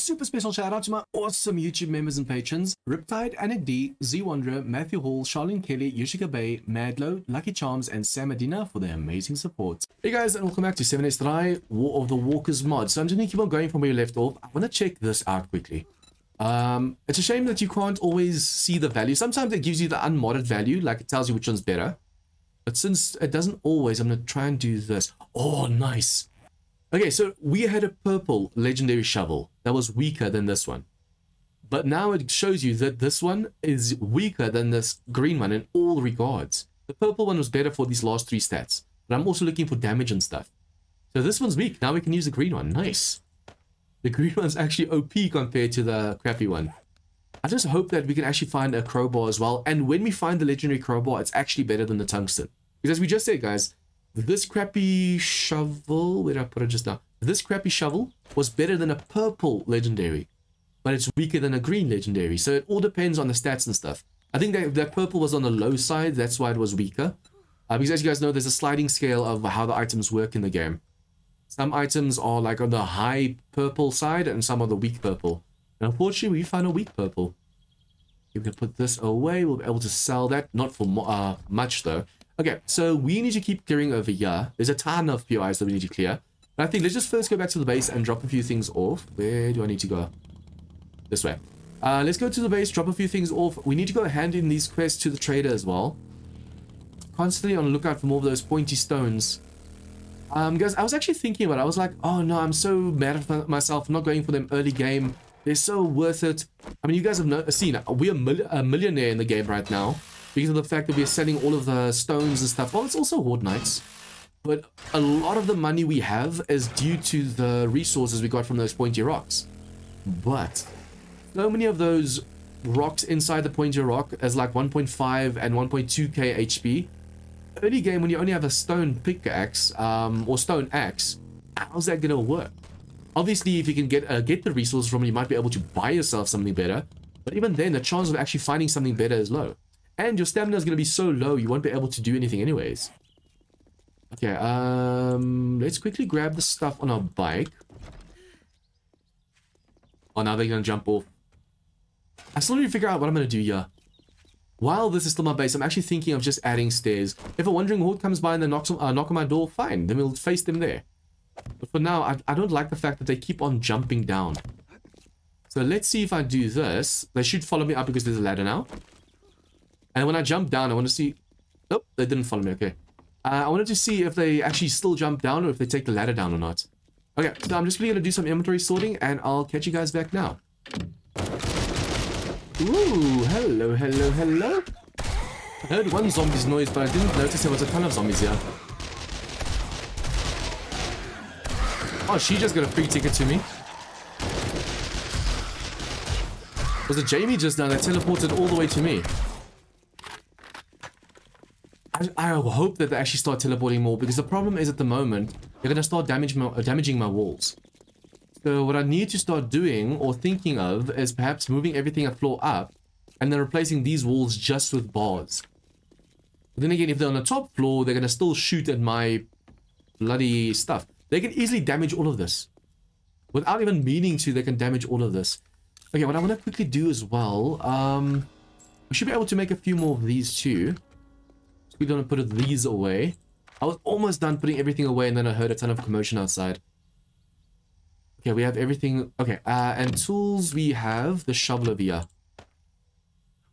super special shout out to my awesome YouTube members and patrons Riptide, Anik D, Z Wanderer, Matthew Hall, Charlene Kelly, Yoshika Bay, Madlo, Lucky Charms, and Sam Medina for their amazing support. Hey guys, and welcome back to 7 Days War of the Walkers mod. So I'm just gonna keep on going from where you left off. I wanna check this out quickly. Um, it's a shame that you can't always see the value. Sometimes it gives you the unmodded value, like it tells you which one's better. But since it doesn't always, I'm going to try and do this. Oh, nice. Okay, so we had a purple legendary shovel that was weaker than this one. But now it shows you that this one is weaker than this green one in all regards. The purple one was better for these last three stats. But I'm also looking for damage and stuff. So this one's weak. Now we can use the green one. Nice. The green one's actually OP compared to the crappy one. I just hope that we can actually find a crowbar as well. And when we find the legendary crowbar, it's actually better than the tungsten. Because as we just said, guys, this crappy shovel, where did I put it just now? This crappy shovel was better than a purple legendary, but it's weaker than a green legendary. So it all depends on the stats and stuff. I think that, that purple was on the low side, that's why it was weaker. Uh, because as you guys know, there's a sliding scale of how the items work in the game. Some items are like on the high purple side and some are the weak purple. And unfortunately, we found a weak purple. We can put this away. We'll be able to sell that. Not for uh, much, though. Okay, so we need to keep clearing over here. There's a ton of POIs that we need to clear. I think let's just first go back to the base and drop a few things off. Where do I need to go? This way. Uh, let's go to the base, drop a few things off. We need to go hand in these quests to the trader as well. Constantly on the lookout for more of those pointy stones. Um, guys, I was actually thinking about it. I was like, oh no, I'm so mad at myself for not going for them early game. They're so worth it. I mean, you guys have no, seen, we're a millionaire in the game right now because of the fact that we're selling all of the stones and stuff. Well, it's also Horde Nights. But a lot of the money we have is due to the resources we got from those pointy rocks. But so many of those rocks inside the pointy rock is like 1.5 and 1.2k HP early game when you only have a stone pickaxe um, or stone axe, how's that gonna work? Obviously, if you can get uh, get the resources from it, you might be able to buy yourself something better. But even then, the chance of actually finding something better is low. And your stamina is going to be so low, you won't be able to do anything anyways. Okay, um, let's quickly grab the stuff on our bike. Oh, now they're to jump off. I still need to figure out what I'm to do here. While this is still my base, I'm actually thinking of just adding stairs. If a wandering horde comes by and they knocks, uh, knock on my door, fine. Then we'll face them there. But for now, I, I don't like the fact that they keep on jumping down. So let's see if I do this. They should follow me up because there's a ladder now. And when I jump down, I want to see... Oh, they didn't follow me. Okay. Uh, I wanted to see if they actually still jump down or if they take the ladder down or not. Okay, so I'm just really going to do some inventory sorting and I'll catch you guys back now. Ooh, hello, hello, hello. I heard one zombie's noise, but I didn't notice there was a ton of zombies here. Oh, she just got a free ticket to me. Was it Jamie just now that teleported all the way to me? I, I hope that they actually start teleporting more because the problem is at the moment, they're going to start damage my, damaging my walls. So what I need to start doing or thinking of is perhaps moving everything a floor up and then replacing these walls just with bars. But then again, if they're on the top floor, they're going to still shoot at my bloody stuff. They can easily damage all of this. Without even meaning to, they can damage all of this. Okay, what I want to quickly do as well, um, we should be able to make a few more of these too. We're to put these away. I was almost done putting everything away and then I heard a ton of commotion outside. Okay, we have everything. Okay, uh, and tools, we have the shovel here.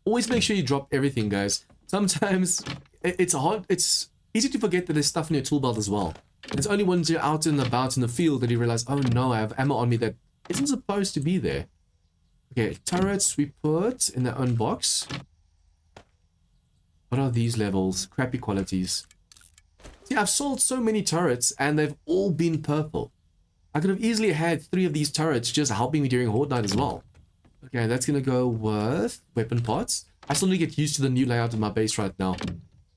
Always make sure you drop everything, guys. Sometimes it's hard, it's easy to forget that there's stuff in your tool belt as well. It's only once you're out and about in the field that you realize, oh no, I have ammo on me that isn't supposed to be there. Okay, turrets we put in their own box. What are these levels? Crappy qualities. See, I've sold so many turrets and they've all been purple. I could have easily had three of these turrets just helping me during Horde Night as well. Okay, that's going to go with weapon parts. I still need to get used to the new layout of my base right now.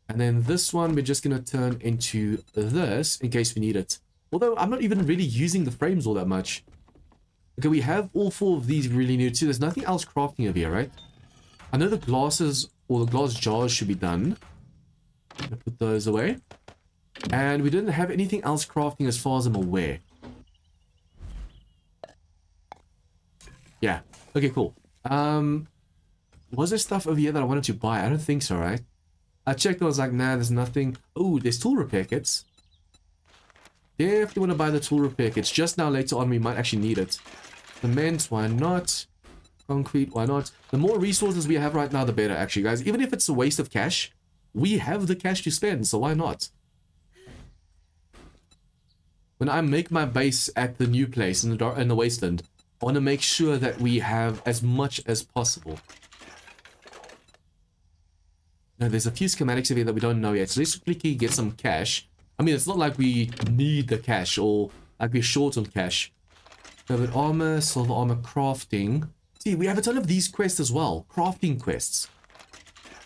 And then this one, we're just going to turn into this in case we need it. Although I'm not even really using the frames all that much. Okay, we have all four of these really new too. There's nothing else crafting over here, right? I know the glasses or the glass jars should be done. put those away. And we didn't have anything else crafting as far as I'm aware. Yeah. Okay, cool. Um, was there stuff over here that I wanted to buy? I don't think so, right? I checked, I was like, nah, there's nothing. Oh, there's tool repair kits. Definitely want to buy the tool repair kits. Just now, later on, we might actually need it. The Cement, why not? Concrete, why not? The more resources we have right now, the better, actually, guys. Even if it's a waste of cash, we have the cash to spend, so why not? When I make my base at the new place in the, dark, in the wasteland, I want to make sure that we have as much as possible. Now, there's a few schematics here that we don't know yet, so let's quickly get some cash. I mean, it's not like we need the cash or like we're short on cash. Velvet armor, silver armor crafting. See, we have a ton of these quests as well. Crafting quests.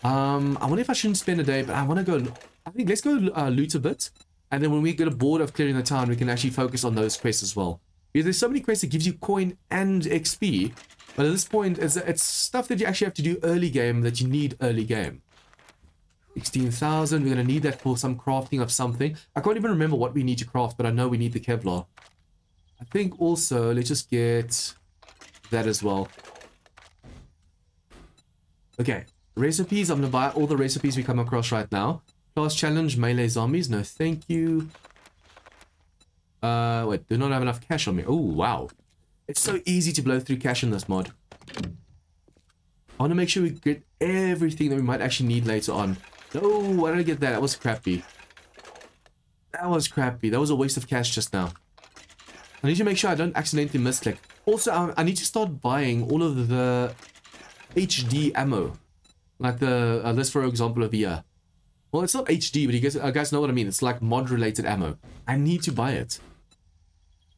Um, I wonder if I shouldn't spend a day, but I want to go... I think let's go uh, loot a bit. And then when we get bored of clearing the town, we can actually focus on those quests as well. Because there's so many quests that gives you coin and XP. But at this point, it's, it's stuff that you actually have to do early game that you need early game. 16,000. We're going to need that for some crafting of something. I can't even remember what we need to craft, but I know we need the Kevlar. I think also, let's just get that as well. Okay, recipes. I'm to buy all the recipes we come across right now. Class challenge, melee zombies. No, thank you. Uh, wait, do not have enough cash on me. Oh, wow. It's so easy to blow through cash in this mod. I want to make sure we get everything that we might actually need later on. No, why did I get that? That was crappy. That was crappy. That was a waste of cash just now. I need to make sure I don't accidentally misclick. Also, I need to start buying all of the HD ammo. Like the, uh, this for example of here. Well, it's not HD, but you guys, uh, guys know what I mean. It's like mod-related ammo. I need to buy it.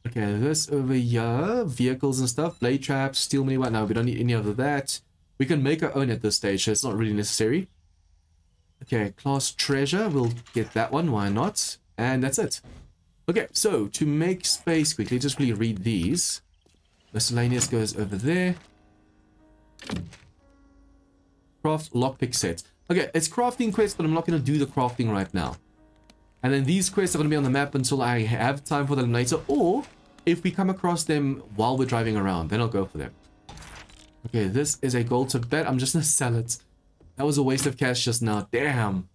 Okay, this over here. Vehicles and stuff. Blade traps, steel mini what? No, we don't need any of that. We can make our own at this stage, so it's not really necessary. Okay, class treasure, we'll get that one, why not? And that's it. Okay, so to make space quickly, just really read these. Miscellaneous goes over there. Craft lockpick set. Okay, it's crafting quest, but I'm not going to do the crafting right now. And then these quests are going to be on the map until I have time for them later, or if we come across them while we're driving around, then I'll go for them. Okay, this is a gold to bet. I'm just going to sell it. That was a waste of cash just now. Damn.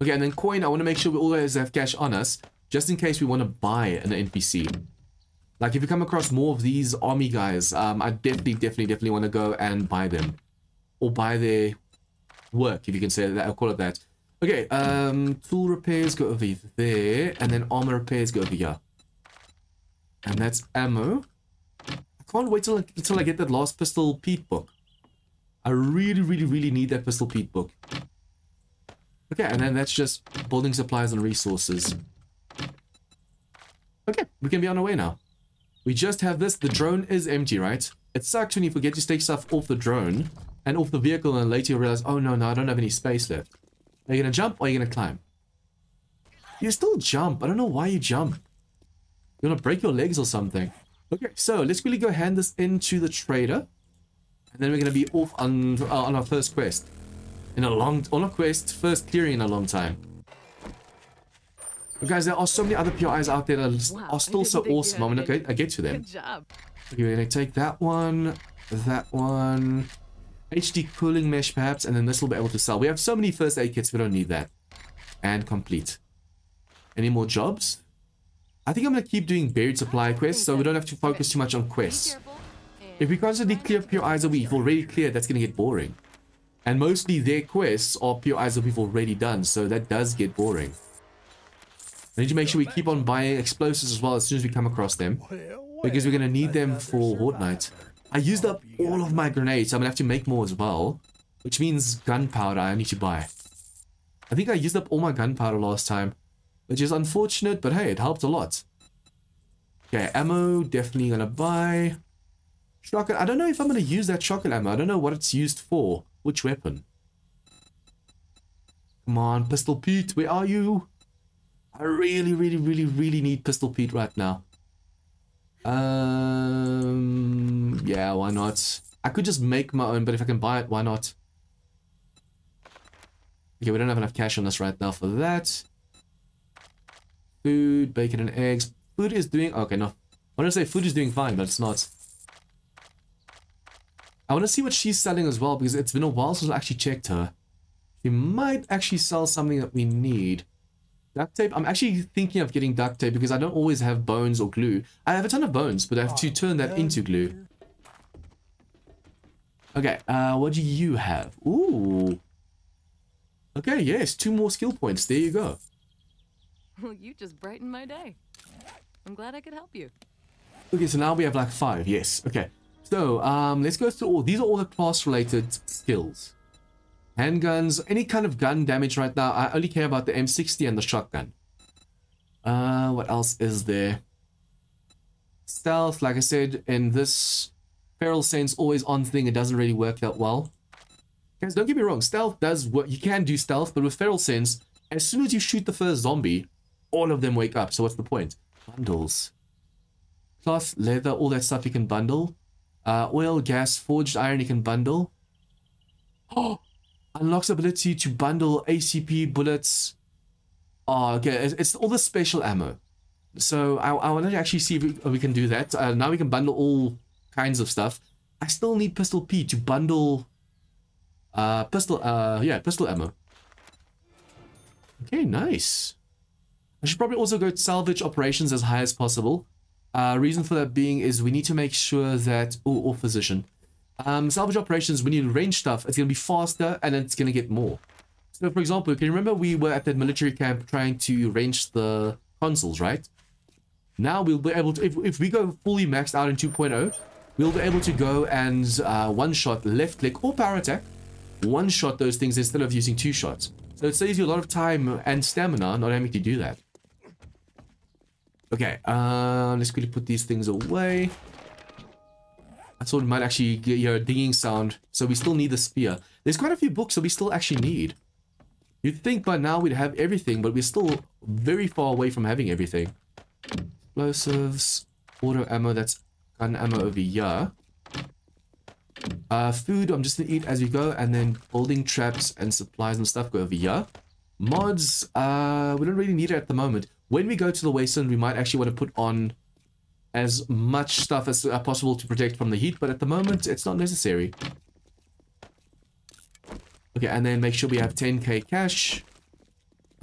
Okay, and then coin, I want to make sure we always have cash on us, just in case we want to buy an NPC. Like, if you come across more of these army guys, um, I definitely, definitely, definitely want to go and buy them. Or buy their work, if you can say that. I'll call it that. Okay, um, tool repairs go over there, and then armor repairs go over here. And that's ammo. I can't wait till, until I get that last pistol Pete book. I really, really, really need that Pistol Pete book. Okay, and then that's just building supplies and resources. Okay, we can be on our way now. We just have this. The drone is empty, right? It sucks when you forget to take stuff off the drone and off the vehicle and later you realize, oh no, no, I don't have any space left. Are you going to jump or are you going to climb? You still jump. I don't know why you jump. You're going to break your legs or something. Okay, so let's quickly go hand this into the trader. And then we're going to be off on, uh, on our first quest. In a long, on a quest, first clearing in a long time. But guys, there are so many other POIs out there that wow, are still so awesome. I'm gonna I get to them. Good job. Okay, we're gonna take that one, that one, HD cooling mesh perhaps, and then this will be able to sell. We have so many first aid kits, we don't need that. And complete. Any more jobs? I think I'm gonna keep doing buried supply quests, so we don't have to focus too much on quests. If we constantly clear POIs that we've already cleared, that's going to get boring. And mostly their quests are POIs that we've already done, so that does get boring. I need to make sure we keep on buying explosives as well as soon as we come across them. Because we're going to need them for Horde. I used up all of my grenades, I'm going to have to make more as well. Which means gunpowder I need to buy. I think I used up all my gunpowder last time. Which is unfortunate, but hey, it helped a lot. Okay, ammo, definitely going to buy. Shotgun. I don't know if I'm going to use that shotgun ammo. I don't know what it's used for. Which weapon? Come on, Pistol Pete, where are you? I really, really, really, really need Pistol Pete right now. Um, yeah, why not? I could just make my own, but if I can buy it, why not? Okay, we don't have enough cash on us right now for that. Food, bacon and eggs. Food is doing... Okay, no. I want to say food is doing fine, but it's not. I want to see what she's selling as well because it's been a while since I actually checked her. She might actually sell something that we need. Duct tape? I'm actually thinking of getting duct tape because I don't always have bones or glue. I have a ton of bones, but I have to turn that into glue. Okay, uh, what do you have? Ooh. Okay, yes, two more skill points. There you go. Well, you just brightened my day. I'm glad I could help you. Okay, so now we have like five. Yes. Okay. So, um, let's go through all. These are all the class-related skills. Handguns, any kind of gun damage right now. I only care about the M60 and the shotgun. Uh, what else is there? Stealth, like I said, in this feral sense always on thing, it doesn't really work that well. Guys, don't get me wrong, stealth does work. You can do stealth, but with feral sense, as soon as you shoot the first zombie, all of them wake up. So what's the point? Bundles. Cloth, leather, all that stuff you can bundle. Uh, oil, gas, forged iron you can bundle. Oh, unlocks ability to bundle ACP bullets. Oh, okay, it's, it's all the special ammo. So I, I want to actually see if we, if we can do that. Uh, now we can bundle all kinds of stuff. I still need pistol Pete to bundle uh pistol uh yeah, pistol ammo. Okay, nice. I should probably also go salvage operations as high as possible. Uh reason for that being is we need to make sure that oh or physician. Um salvage operations when you range stuff, it's gonna be faster and it's gonna get more. So for example, can you remember we were at that military camp trying to range the consoles, right? Now we'll be able to, if, if we go fully maxed out in 2.0, we'll be able to go and uh, one-shot left click or power attack, one-shot those things instead of using two shots. So it saves you a lot of time and stamina not having to do that. Okay, uh, let's quickly put these things away. I thought we might actually get your dinging sound, so we still need the spear. There's quite a few books that we still actually need. You'd think by now we'd have everything, but we're still very far away from having everything. Explosives, auto ammo, that's gun ammo over here. Uh, food, I'm just gonna eat as we go, and then building traps and supplies and stuff go over here. Mods, uh, we don't really need it at the moment. When we go to the wasteland, we might actually want to put on as much stuff as possible to protect from the heat, but at the moment, it's not necessary. Okay, and then make sure we have 10k cash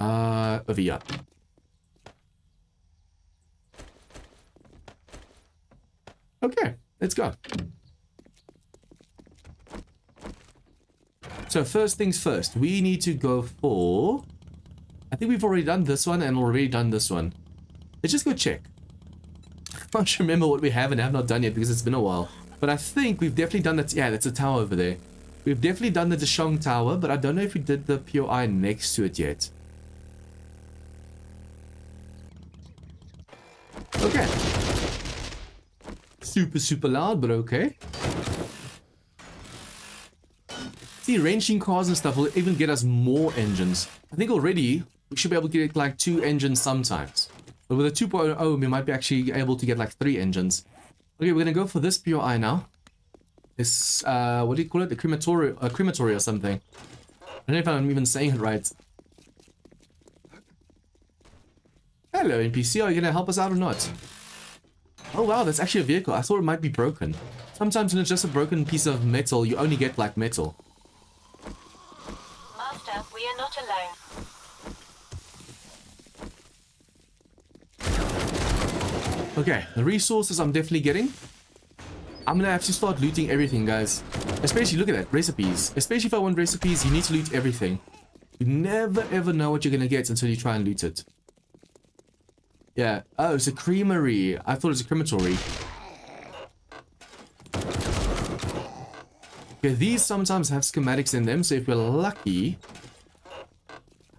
uh, over here. Okay, let's go. So first things first, we need to go for... I think we've already done this one and already done this one. Let's just go check. I can't remember what we have and have not done yet because it's been a while. But I think we've definitely done that. Yeah, that's a tower over there. We've definitely done the Dishong Tower, but I don't know if we did the POI next to it yet. Okay. Super, super loud, but okay. See, ranging cars and stuff will even get us more engines. I think already we should be able to get like two engines sometimes. But with a 2.0, we might be actually able to get like three engines. Okay, we're gonna go for this POI now. This, uh, what do you call it? A crematory, a crematory or something. I don't know if I'm even saying it right. Hello, NPC. Are you gonna help us out or not? Oh wow, that's actually a vehicle. I thought it might be broken. Sometimes when it's just a broken piece of metal, you only get black metal. Master, we are not alone. Okay, the resources I'm definitely getting. I'm gonna have to start looting everything, guys. Especially, look at that, recipes. Especially if I want recipes, you need to loot everything. You never ever know what you're gonna get until you try and loot it. Yeah. Oh, it's a creamery. I thought it was a crematory. Okay, these sometimes have schematics in them, so if we're lucky...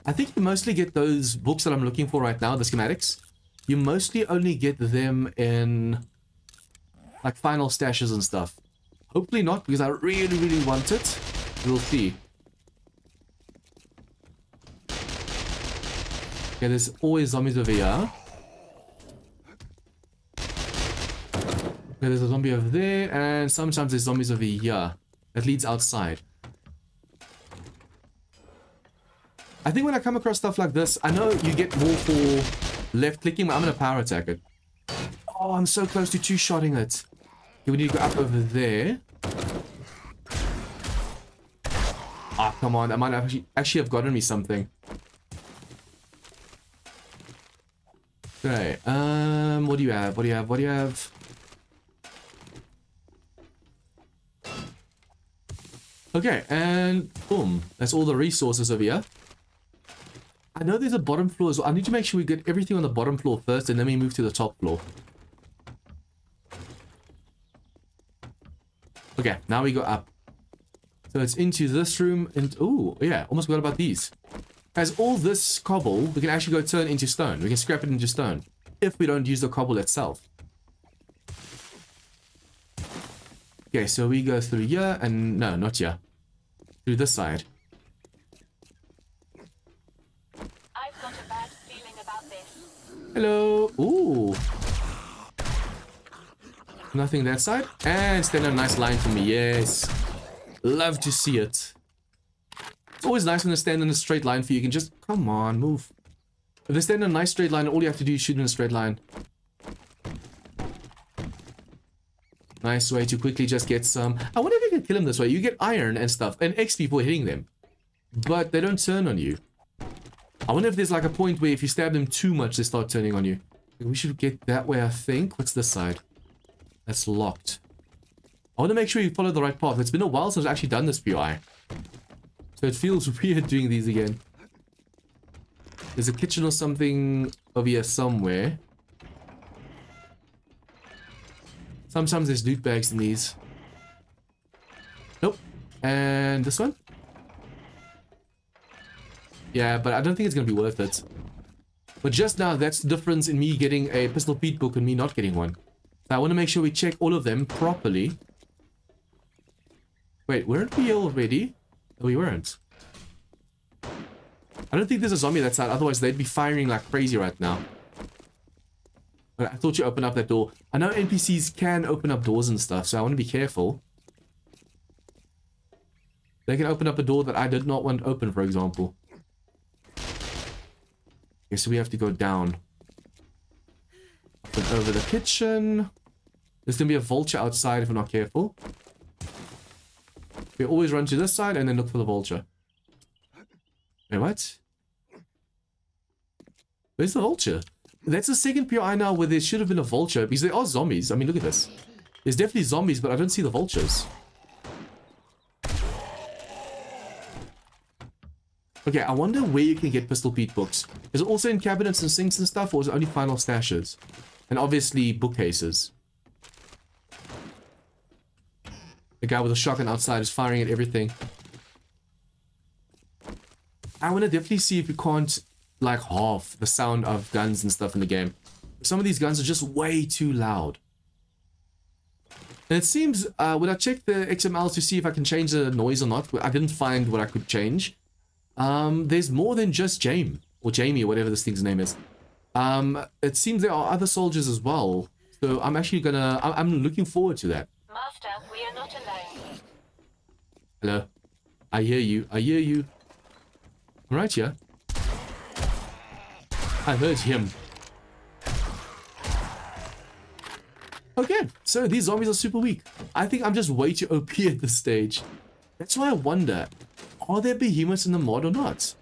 I think you mostly get those books that I'm looking for right now, the schematics. You mostly only get them in... Like, final stashes and stuff. Hopefully not, because I really, really want it. We'll see. Okay, there's always zombies over here. Okay, there's a zombie over there, and sometimes there's zombies over here. That leads outside. I think when I come across stuff like this, I know you get more for left clicking, but I'm gonna power attack it. Oh, I'm so close to two-shotting it. Okay, we need to go up over there. Ah, oh, come on. I might actually, actually have gotten me something. Okay. Um, what do you have? What do you have? What do you have? Okay, and boom. That's all the resources over here. I know there's a bottom floor as well. I need to make sure we get everything on the bottom floor first and then we move to the top floor. Okay, now we go up. So it's into this room and... Oh, yeah, almost forgot about these. As all this cobble, we can actually go turn into stone. We can scrap it into stone. If we don't use the cobble itself. Okay, so we go through here and no, not here. Through this side. I've got a bad feeling about this. Hello. Ooh. Nothing that side. And stand a nice line for me. Yes. Love to see it. It's always nice when they stand in a straight line for you. You can just, come on, move. If they stand in a nice straight line, all you have to do is shoot in a straight line. Nice way to quickly just get some... I wonder if you can kill them this way. You get iron and stuff, and XP for hitting them. But they don't turn on you. I wonder if there's like a point where if you stab them too much, they start turning on you. We should get that way, I think. What's this side? That's locked. I want to make sure you follow the right path. It's been a while since I've actually done this POI. So it feels weird doing these again. There's a kitchen or something over here somewhere. Sometimes there's loot bags in these. Nope. And this one? Yeah, but I don't think it's going to be worth it. But just now, that's the difference in me getting a Pistol Pete book and me not getting one. So I want to make sure we check all of them properly. Wait, weren't we already? We weren't. I don't think there's a zombie that side, otherwise they'd be firing like crazy right now. But I thought you opened up that door. I know NPCs can open up doors and stuff, so I want to be careful. They can open up a door that I did not want to open, for example. Okay, so we have to go down. Up over the kitchen. There's to be a vulture outside if we're not careful. We always run to this side and then look for the vulture. Wait, what? Where's the vulture? That's the second POI now where there should have been a vulture because there are zombies. I mean, look at this. There's definitely zombies, but I don't see the vultures. Okay, I wonder where you can get Pistol Pete books. Is it also in cabinets and sinks and stuff, or is it only final stashes? And obviously bookcases. The guy with a shotgun outside is firing at everything. I want to definitely see if we can't like half the sound of guns and stuff in the game. Some of these guns are just way too loud. And it seems, uh, when I checked the XML to see if I can change the noise or not, I didn't find what I could change. Um, there's more than just James, or Jamie, or whatever this thing's name is. Um, it seems there are other soldiers as well. So I'm actually gonna, I'm looking forward to that. Master, we are not alone. Hello. I hear you. I hear you. Right, yeah. I heard him. Okay, so these zombies are super weak. I think I'm just way too OP at this stage. That's why I wonder, are there behemoths in the mod or not?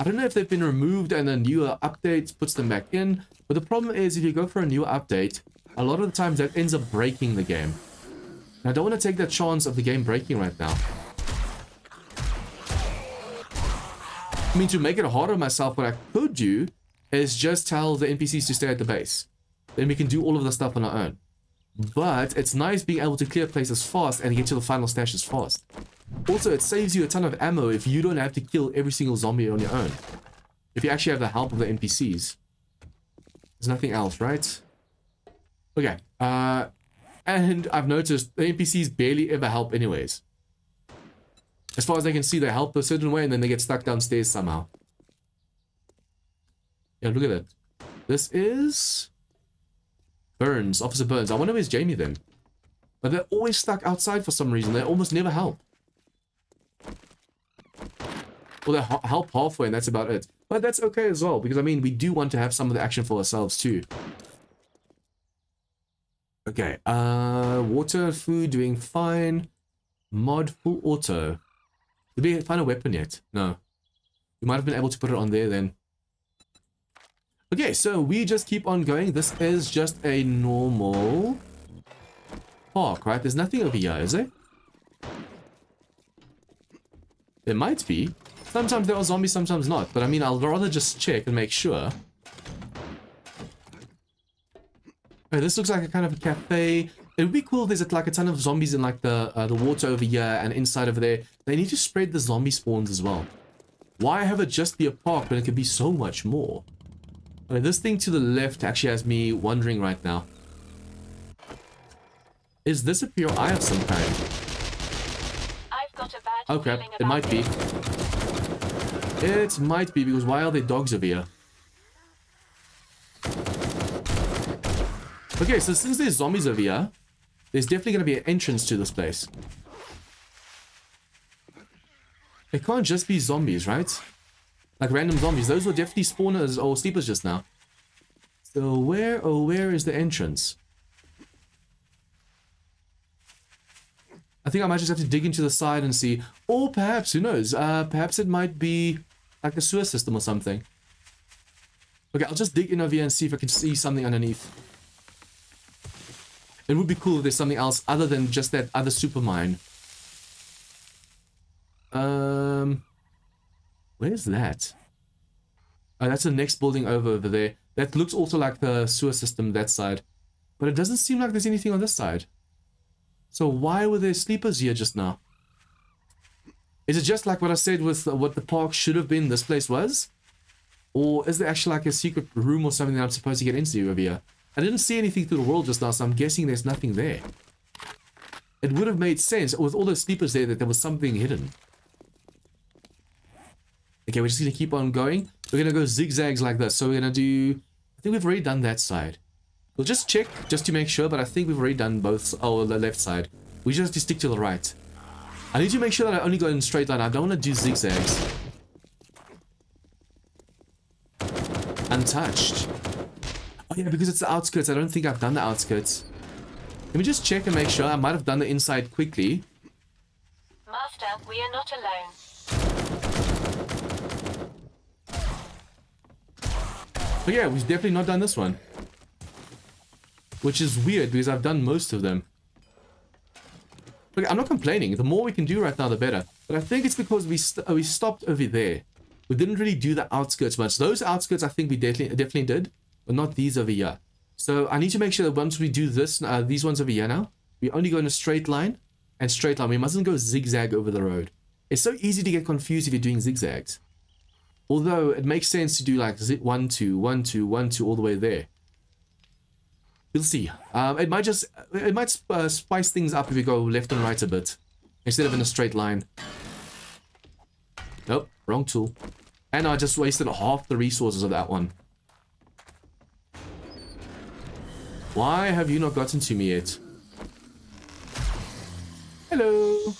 I don't know if they've been removed and a newer update puts them back in, but the problem is if you go for a newer update, a lot of the times that ends up breaking the game. And I don't want to take that chance of the game breaking right now. I mean, to make it harder myself, what I could do is just tell the NPCs to stay at the base. Then we can do all of the stuff on our own. But it's nice being able to clear places fast and get to the final stashes fast. Also, it saves you a ton of ammo if you don't have to kill every single zombie on your own. If you actually have the help of the NPCs. There's nothing else, right? Okay. Uh, and I've noticed the NPCs barely ever help anyways. As far as I can see, they help a certain way and then they get stuck downstairs somehow. Yeah, look at that. This is... Burns, Officer Burns. I wonder where's Jamie then. But they're always stuck outside for some reason. They almost never help. Well, they help halfway and that's about it. But that's okay as well, because I mean, we do want to have some of the action for ourselves too. Okay, uh, water, food, doing fine. Mod, full auto. Did we find a weapon yet? No. We might have been able to put it on there then. Okay, so we just keep on going. This is just a normal park, right? There's nothing over here, is there? There might be. Sometimes there are zombies, sometimes not. But I mean, I'll rather just check and make sure. Okay, this looks like a kind of a cafe. It would be cool if there's like a ton of zombies in like the uh, the water over here and inside over there. They need to spread the zombie spawns as well. Why have it just be a park when it could be so much more? Okay, this thing to the left actually has me wondering right now. Is this a POI of some kind? I've got a bad Okay, feeling it might be. It might be because why are there dogs over here? Okay, so since there's zombies over here, there's definitely going to be an entrance to this place. It can't just be zombies, right? Like random zombies. Those were definitely spawners or sleepers just now. So where, oh where is the entrance? I think I might just have to dig into the side and see. Or perhaps, who knows? Uh, perhaps it might be like a sewer system or something. Okay, I'll just dig in over here and see if I can see something underneath. It would be cool if there's something else other than just that other super mine. Um, where's that? Oh, that's the next building over over there. That looks also like the sewer system that side. But it doesn't seem like there's anything on this side. So why were there sleepers here just now? Is it just like what I said with what the park should have been this place was? Or is there actually like a secret room or something that I'm supposed to get into over here? I didn't see anything through the world just now, so I'm guessing there's nothing there. It would have made sense with all those sleepers there that there was something hidden. Okay, we're just going to keep on going. We're going to go zigzags like this. So we're going to do... I think we've already done that side. We'll just check just to make sure, but I think we've already done both. Oh, the left side. We just have to stick to the right. I need to make sure that I only go in straight line. I don't want to do zigzags. Untouched. Oh yeah, because it's the outskirts. I don't think I've done the outskirts. Let me just check and make sure. I might have done the inside quickly. Master, we are not alone. But yeah, we've definitely not done this one. Which is weird because I've done most of them. Look, I'm not complaining. The more we can do right now, the better. But I think it's because we st we stopped over there. We didn't really do the outskirts much. Those outskirts I think we definitely definitely did, but not these over here. So I need to make sure that once we do this, uh, these ones over here now, we only go in a straight line and straight line. We mustn't go zigzag over the road. It's so easy to get confused if you're doing zigzags. Although it makes sense to do like zip one, two, one, two, one, two, all the way there. We'll see. Um, it might just, it might uh, spice things up if we go left and right a bit. Instead of in a straight line. Nope, wrong tool. And I just wasted half the resources of that one. Why have you not gotten to me yet? Hello.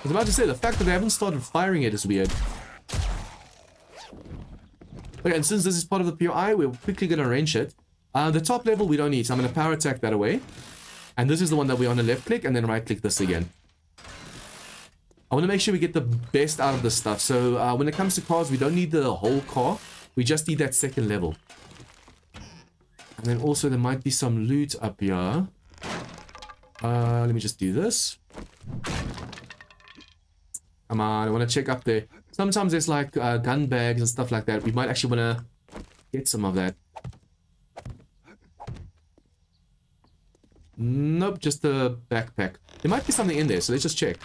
I was about to say, the fact that they haven't started firing it is weird. Okay, and since this is part of the POI, we're quickly going to arrange it. Uh, the top level we don't need, so I'm going to power attack that away. And this is the one that we on the left click and then right click this again. I want to make sure we get the best out of this stuff. So uh, when it comes to cars, we don't need the whole car. We just need that second level. And then also there might be some loot up here. Uh, let me just do this. Come on, I want to check up there. Sometimes there's like uh, gun bags and stuff like that. We might actually want to get some of that. Nope, just the backpack. There might be something in there, so let's just check.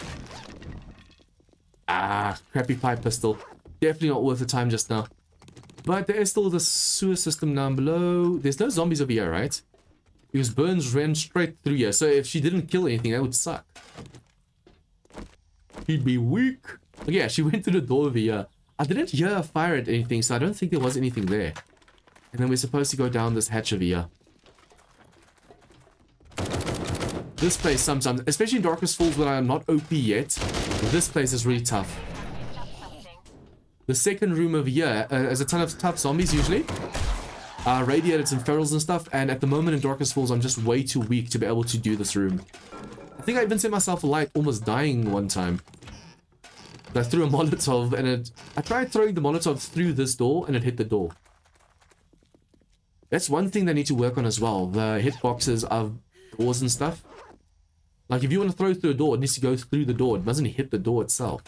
Ah, crappy pipe pistol. Definitely not worth the time just now. But there is still the sewer system down below. There's no zombies over here, right? Because Burns ran straight through here. So if she didn't kill anything, that would suck. He'd be weak. Yeah, she went through the door here. I didn't hear her fire at anything, so I don't think there was anything there. And then we're supposed to go down this hatch over here. This place sometimes, especially in Darkness Falls when I'm not OP yet, this place is really tough. The second room over here uh, has a ton of tough zombies usually. Uh, radiators and ferals and stuff, and at the moment in Darkness Falls I'm just way too weak to be able to do this room. I think I even set myself alight almost dying one time. I threw a Molotov and it... I tried throwing the Molotov through this door and it hit the door. That's one thing they need to work on as well. The hitboxes of doors and stuff. Like if you want to throw through a door, it needs to go through the door. It doesn't hit the door itself.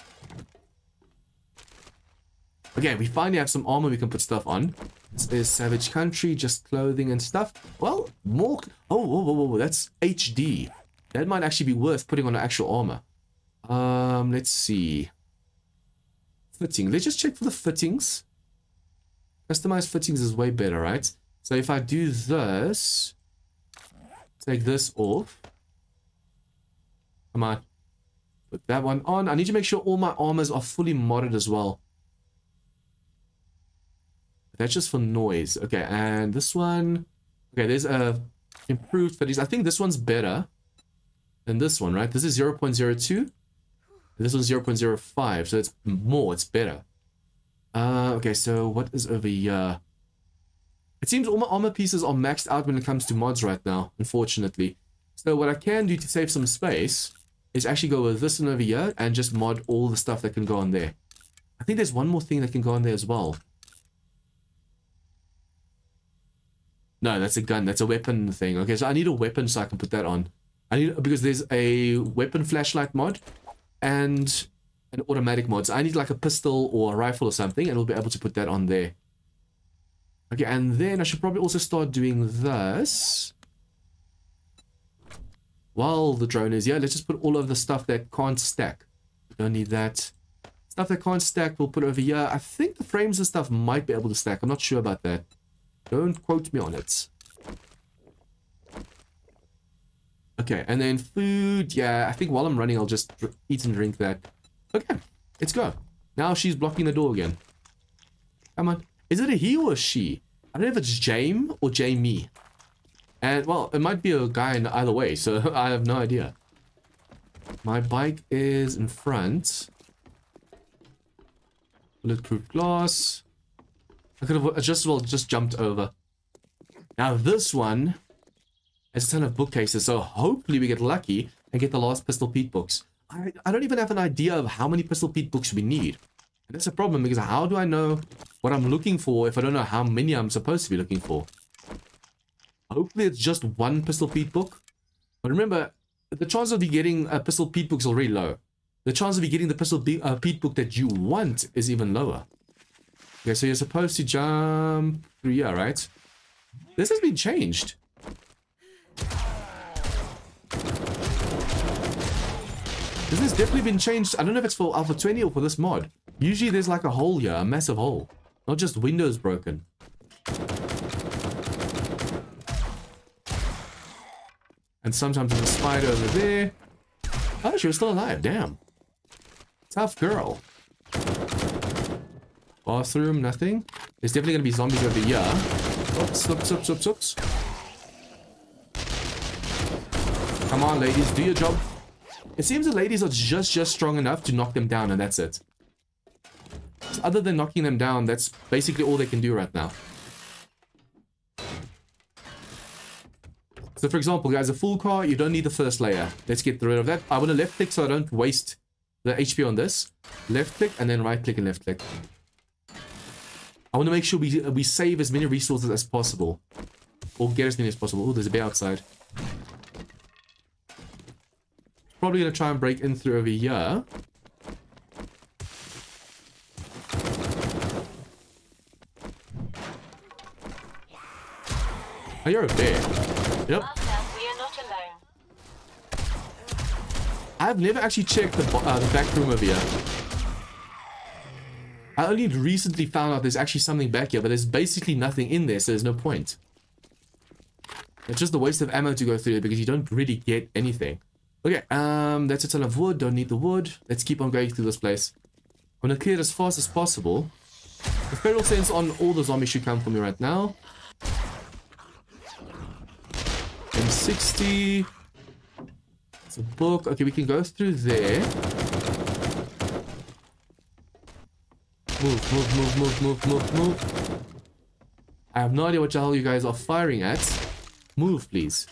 Okay, we finally have some armor we can put stuff on. This is Savage Country, just clothing and stuff. Well, more... Oh, whoa, whoa, whoa, that's HD. That might actually be worth putting on an actual armor. Um, let's see. Fitting. Let's just check for the fittings. Customized fittings is way better, right? So if I do this, take this off. Come on. Put that one on. I need to make sure all my armors are fully modded as well. That's just for noise. Okay, and this one... Okay, there's a improved fittings. I think this one's better than this one, right? This is 0 0.02. This one's 0 0.05, so it's more, it's better. Uh, okay, so what is over here? It seems all my armor pieces are maxed out when it comes to mods right now, unfortunately. So what I can do to save some space is actually go with this one over here and just mod all the stuff that can go on there. I think there's one more thing that can go on there as well. No, that's a gun. That's a weapon thing. Okay, so I need a weapon so I can put that on. I need because there's a weapon flashlight mod and an automatic mod. So I need like a pistol or a rifle or something and we'll be able to put that on there. Okay, and then I should probably also start doing this. While the drone is here, let's just put all of the stuff that can't stack. Don't need that. Stuff that can't stack, we'll put over here. I think the frames and stuff might be able to stack. I'm not sure about that. Don't quote me on it. Okay, and then food. Yeah, I think while I'm running, I'll just eat and drink that. Okay, let's go. Now she's blocking the door again. Come on. Is it a he or a she? I don't know if it's Jame or Jamie. And, well, it might be a guy in either way, so I have no idea. My bike is in front. Bulletproof glass. I could have just well just jumped over. Now this one has a ton of bookcases, so hopefully we get lucky and get the last Pistol Pete books. I, I don't even have an idea of how many Pistol Pete books we need. And that's a problem because how do I know what I'm looking for if I don't know how many I'm supposed to be looking for? Hopefully it's just one Pistol Pete book. But remember, the chance of you getting a Pistol Pete book is already low. The chance of you getting the Pistol uh, Pete book that you want is even lower. Okay, so you're supposed to jump through here, right? This has been changed. This has definitely been changed. I don't know if it's for Alpha 20 or for this mod. Usually there's like a hole here, a massive hole. Not just windows broken. And sometimes there's a spider over there. Oh, she was still alive. Damn. Tough girl. Bathroom, nothing. There's definitely going to be zombies over here. Oops, oops, oops, oops, oops. Come on, ladies, do your job. It seems the ladies are just, just strong enough to knock them down, and that's it other than knocking them down, that's basically all they can do right now. So for example, guys, a full car, you don't need the first layer. Let's get rid of that. I want to left click so I don't waste the HP on this. Left click and then right click and left click. I want to make sure we, we save as many resources as possible. Or get as many as possible. Oh, there's a bear outside. Probably going to try and break in through over here. Oh, you're a bear. Yep. I've never actually checked the, uh, the back room over here. I only recently found out there's actually something back here, but there's basically nothing in there, so there's no point. It's just a waste of ammo to go through it because you don't really get anything. Okay, um, that's a ton of wood. Don't need the wood. Let's keep on going through this place. I'm gonna clear it as fast as possible. The feral sense on all the zombies should come for me right now. M60. It's a book. Okay, we can go through there. Move, move, move, move, move, move, move. I have no idea what the hell you guys are firing at. Move, please.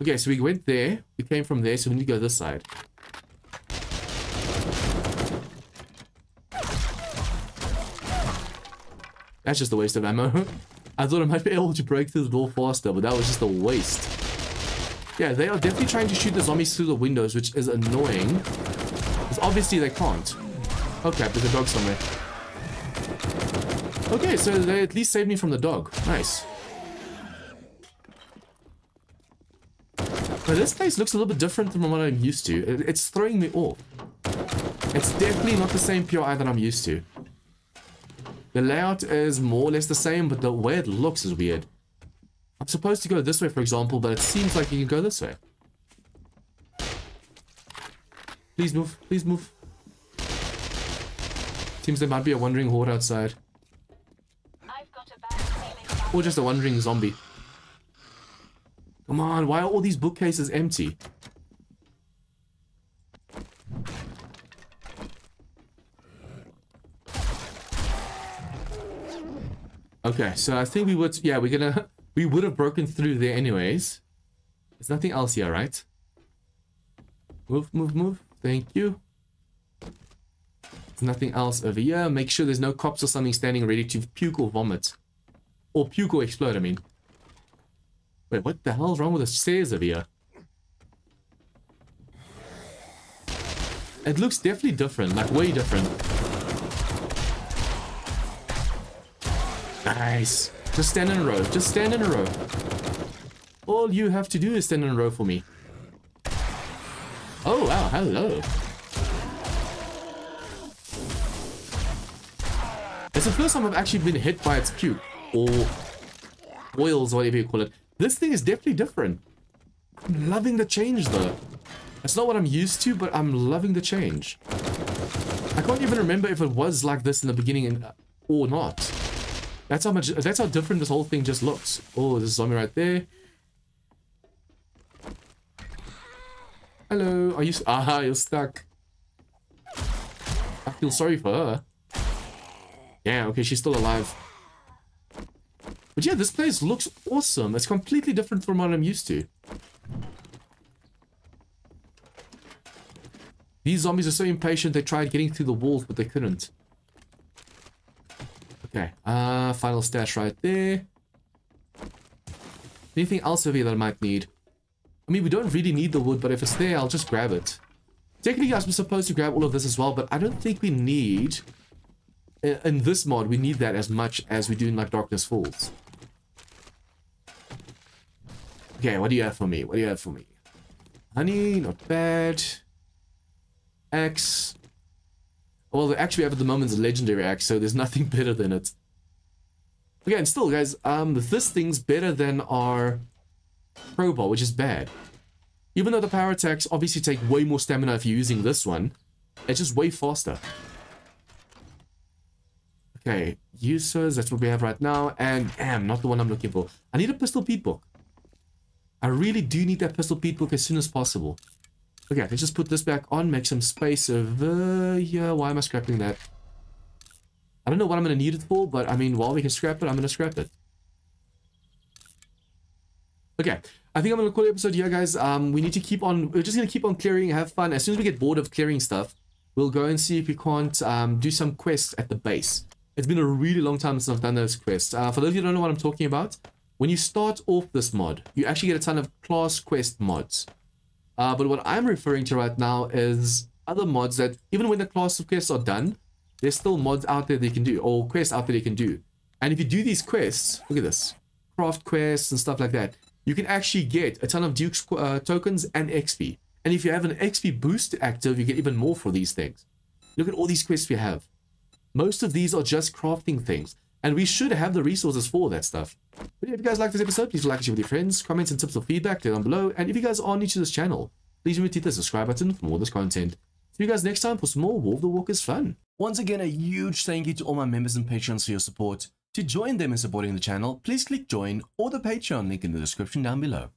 Okay, so we went there. We came from there, so we need to go this side. That's just a waste of ammo. I thought I might be able to break through the door faster, but that was just a waste. Yeah, they are definitely trying to shoot the zombies through the windows, which is annoying. Because obviously they can't. Okay, there's a dog somewhere. Okay, so they at least saved me from the dog. Nice. But this place looks a little bit different from what I'm used to. It's throwing me off. It's definitely not the same POI that I'm used to. The layout is more or less the same, but the way it looks is weird. I'm supposed to go this way, for example, but it seems like you can go this way. Please move. Please move. Seems there might be a wandering horde outside. I've got a bad Or just a wandering zombie. Come on, why are all these bookcases empty? Okay, so I think we would, yeah, we're gonna, we would have broken through there anyways. There's nothing else here, right? Move, move, move. Thank you. There's nothing else over here. Make sure there's no cops or something standing ready to puke or vomit. Or puke or explode, I mean. Wait, what the hell's wrong with the stairs over here? It looks definitely different, like way different. Nice. Just stand in a row. Just stand in a row. All you have to do is stand in a row for me. Oh, wow. Hello. It's the first time I've actually been hit by its puke. Or oils, whatever you call it. This thing is definitely different. I'm loving the change, though. That's not what I'm used to, but I'm loving the change. I can't even remember if it was like this in the beginning or not. That's how much. That's how different this whole thing just looks. Oh, there's a zombie right there. Hello, are you? Ah, you're stuck. I feel sorry for her. Yeah, okay, she's still alive. But yeah, this place looks awesome. It's completely different from what I'm used to. These zombies are so impatient, they tried getting through the walls, but they couldn't. Okay, uh, final stash right there. Anything else over here that I might need? I mean, we don't really need the wood, but if it's there, I'll just grab it. Technically, I was supposed to grab all of this as well, but I don't think we need... In this mod, we need that as much as we do in, like, Darkness Falls. Okay, what do you have for me? What do you have for me? Honey, not bad. Axe. Well, the axe we have at the moment is a legendary axe, so there's nothing better than it. Okay, and still, guys, um, this thing's better than our crowbar, which is bad. Even though the power attacks obviously take way more stamina if you're using this one, it's just way faster. Okay, users, that's what we have right now, and damn, not the one I'm looking for. I need a pistol Pete book. I really do need that pistol Pete book as soon as possible. Okay, let's just put this back on, make some space over here. Why am I scrapping that? I don't know what I'm going to need it for, but I mean, while we can scrap it, I'm going to scrap it. Okay, I think I'm going to call the episode here, guys. Um, we need to keep on, we're just going to keep on clearing, have fun. As soon as we get bored of clearing stuff, we'll go and see if we can't um, do some quests at the base. It's been a really long time since I've done those quests. Uh, for those of you who don't know what I'm talking about, when you start off this mod, you actually get a ton of class quest mods. Uh, but what I'm referring to right now is other mods that even when the class of quests are done, there's still mods out there that you can do, or quests out there you can do. And if you do these quests, look at this, craft quests and stuff like that, you can actually get a ton of Duke's uh, tokens and XP. And if you have an XP boost active, you get even more for these things. Look at all these quests we have. Most of these are just crafting things. And we should have the resources for that stuff. But if you guys like this episode, please like it with your friends, comments and tips or feedback down below. And if you guys are new to this channel, please remember to hit the subscribe button for more of this content. See you guys next time for some more War of the Walkers fun. Once again, a huge thank you to all my members and patrons for your support. To join them in supporting the channel, please click join or the Patreon link in the description down below.